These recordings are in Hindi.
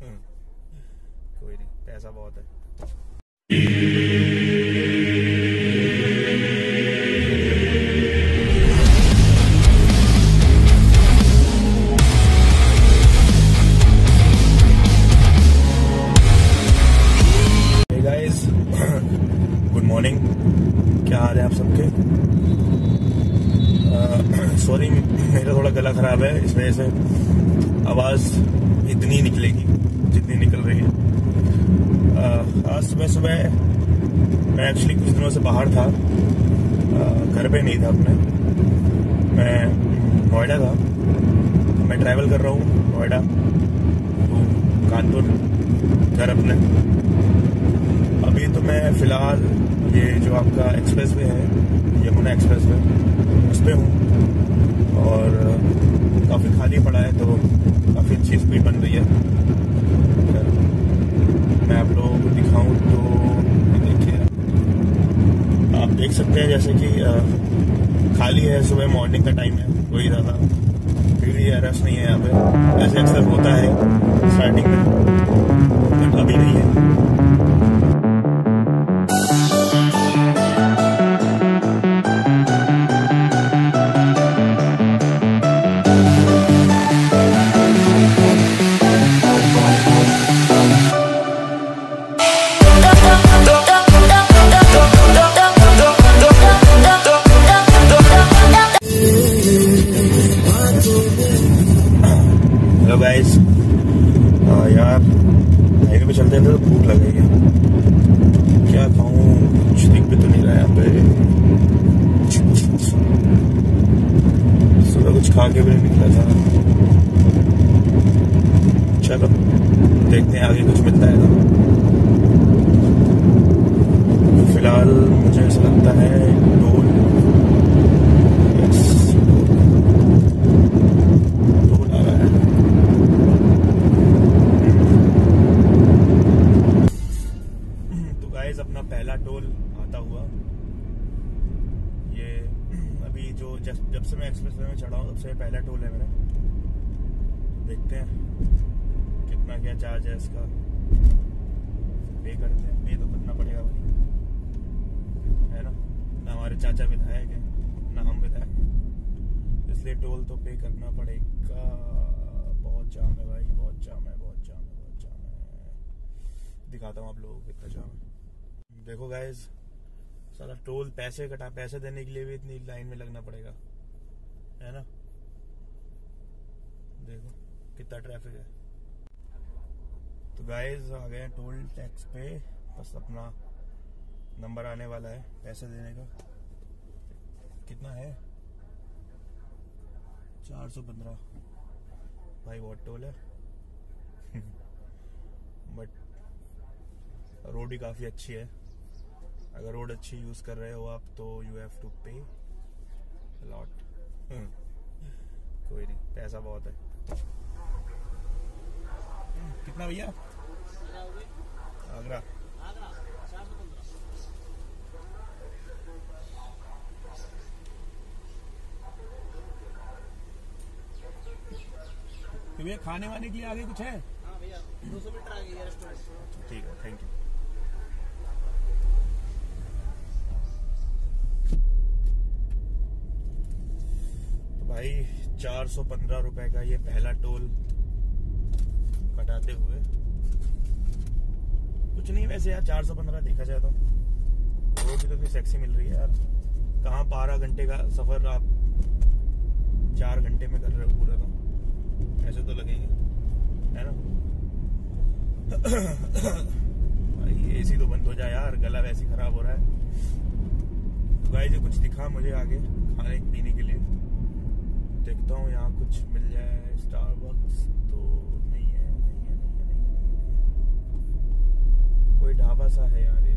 हम्म, कोई नहीं पैसा बहुत है। मॉर्निंग क्या हाल है आप सबके? सॉरी मेरा थोड़ा गला खराब है इस वजह से आवाज़ इतनी निकलेगी। जितनी निकल रही है। आज सुबह सुबह मैं एक्चुअली कुछ दिनों से बाहर था। घर पे नहीं था अपने। मैं नोएडा था। मैं ट्रैवल कर रहा हूँ नोएडा। टू कानपुर घर अपने। अभी तो मैं फ़िलहाल ये जो आपका एक्सप्रेस वे है, यमुना एक्सप्रेस वे उस पर हूँ। और काफ़ी खाली पड़ा है तो काफ़ी अच्छी स्पीड बन रही है अगर मैं आप लोगों को दिखाऊँ तो ये देखिए आप देख सकते हैं जैसे कि आ, खाली है सुबह मॉर्निंग का टाइम है कोई ज़्यादा भीड़ या रश नहीं है यहाँ पे। ऐसे अक्सर होता है स्टार्टिंग में अभी नहीं है। है क्या खाऊं कुछ दिख भी तो नहीं रहा यहाँ पे। सुबह कुछ खा के भी नहीं निकला था। चलो, देखते हैं आगे कुछ मिलता है ना फ़िलहाल जो जब जब से मैं एक्सप्रेस में चढ़ा हूँ, तब से पहला टोल है मेरा। देखते हैं कितना क्या चार्ज है इसका। पे करते हैं। पे तो करना पड़ेगा भाई। है ना? ना हमारे चाचा विधायक है, ना हम विधायक इसलिए टोल तो पे करना पड़ेगा। बहुत जाम है भाई, बहुत जाम है, बहुत जाम है, बहुत जाम है। दिखाता हूँ आप लोगों को कितना जाम है। देखो गाइज़ सारा टोल पैसे कटा, पैसे देने के लिए भी इतनी लाइन में लगना पड़ेगा। है ना? देखो, कितना ट्रैफ़िक है। तो गाइज़ आ गए टोल टैक्स पे। बस अपना नंबर आने वाला है, पैसे देने का। कितना है? चार सौ पंद्रह। भाई, बहुत टोल है। बट रोड ही काफ़ी अच्छी है। अगर रोड अच्छी यूज़ कर रहे हो आप तो you have to pay lot कोई नहीं पैसा बहुत है। कितना भैया? आगरा। तो भैया खाने वाने के लिए आगे कुछ है? हाँ भैया दो सौ मीटर आगे रेस्टोरेंट ठीक है थैंक यू भाई, चार सौ पंद्रह रुपए का ये पहला टोल कटाते हुए। कुछ नहीं वैसे यार, चार सौ पंद्रह देखा जाए तो। रोड भी तो सेक्सी मिल रही है यार। कहाँ बारह घंटे का सफ़र आप चार घंटे में कर रहे हो पूरा तो? ऐसे तो लगेंगे। है ना? भाई एसी तो बंद हो जाए यार। गला वैसे खराब हो रहा है। तो जो कुछ दिखा मुझे आगे, खाने पीने के लिए। देखता हूँ यहाँ कुछ मिल जाए स्टार तो नहीं है नहीं है नहीं है नहीं है, नहीं है। कोई ढाबा सा है यार ये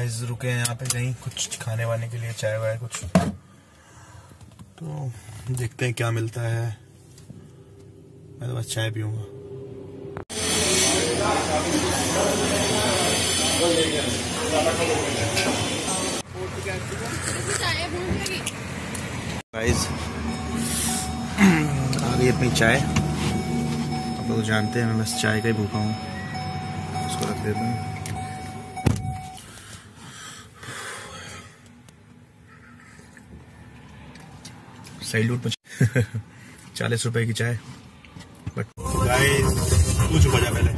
गाइस रुके हैं यहाँ पे कहीं कुछ खाने वाने के लिए, चाय वाय कुछ। तो देखते हैं क्या मिलता है। मैं तो बस चाय पीऊँगा। गाइस आ गई अपनी चाय। आप लोग जानते हैं, मैं बस चाय का ही भूखा हूँ। उसको रख देता हूँ। सैल्यूट चालीस रुपए की चाय। बट गाइस तू पहले।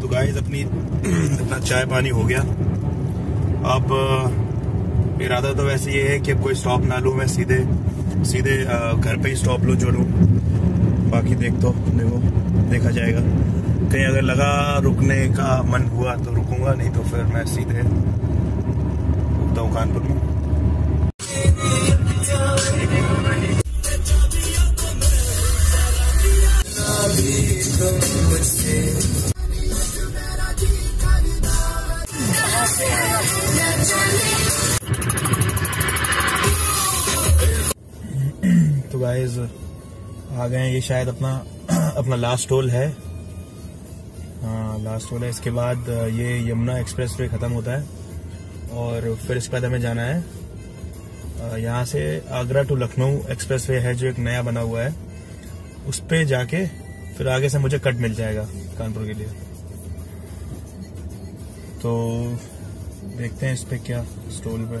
तो गाइस अपनी अपना चाय पानी हो गया। अब इरादा तो वैसे ये है कि अब कोई स्टॉप ना लूँ, मैं सीधे सीधे घर पे ही स्टॉप लूँ, जो लूँ। बाकी देख तो देखो देखा जाएगा। कहीं अगर लगा रुकने का मन हुआ तो रुकूँगा, नहीं तो फिर मैं सीधे रुकता हूँ कानपुर में। तो गाइज़ आ गए ये शायद अपना अपना लास्ट टोल है। हाँ लास्ट टोल है। इसके बाद ये यमुना एक्सप्रेस वे खत्म होता है। और फिर इसके बाद हमें जाना है। यहाँ से Agra to Lucknow express way है, जो एक नया बना हुआ है। उस पे जाके फिर आगे से मुझे कट मिल जाएगा कानपुर के लिए। तो देखते हैं इस पे क्या स्टोल पे।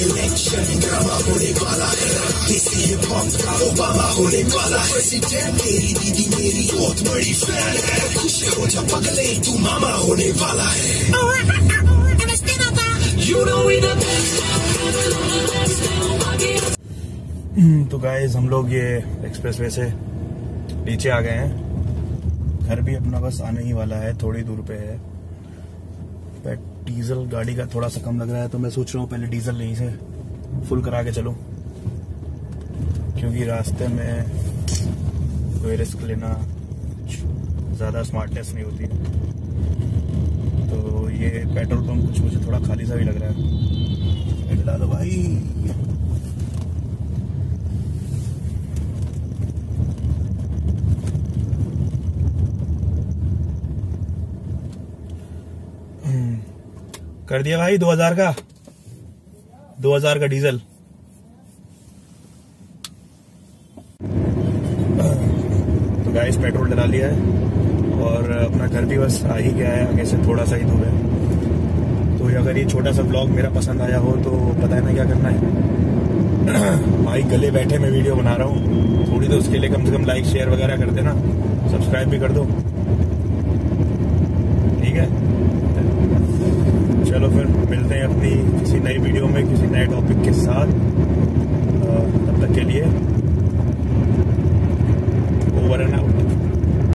इलेक्शन ड्रामा होने वाला है किसी हिप का ओबामा होने वाला है प्रेसिडेंट तेरी दीदी मेरी बहुत बड़ी फ़ैन है खुश हो जा पगले तू मामा होने वाला है You know we the तो गाइज़ हम लोग ये एक्सप्रेस वे से नीचे आ गए हैं। घर भी अपना बस आने ही वाला है, थोड़ी दूर पे है। बट डीजल गाड़ी का थोड़ा सा कम लग रहा है तो मैं सोच रहा हूँ पहले डीजल नहीं से फुल करा के चलो। क्योंकि रास्ते में कोई रिस्क लेना ज़्यादा स्मार्टनेस नहीं होती। तो ये पेट्रोल पंप कुछ मुझे थोड़ा खाली सा भी लग रहा है। भाई। कर दिया भाई 2000 का। 2000 का डीजल। तो गाइस पेट्रोल डला लिया है और अपना घर भी बस आ ही गया है, आगे से थोड़ा सा ही दूर है। तो अगर ये छोटा सा ब्लॉग मेरा पसंद आया हो तो पता है ना क्या करना है। भाई, गले बैठे मैं वीडियो बना रहा हूँ। थोड़ी तो उसके लिए कम से कम लाइक शेयर वगैरह कर देना। सब्सक्राइब भी कर दो। ठीक है? चलो फिर मिलते हैं अपनी किसी नई वीडियो में, किसी नए टॉपिक के साथ। तब तक के लिए ओवर एंड आउट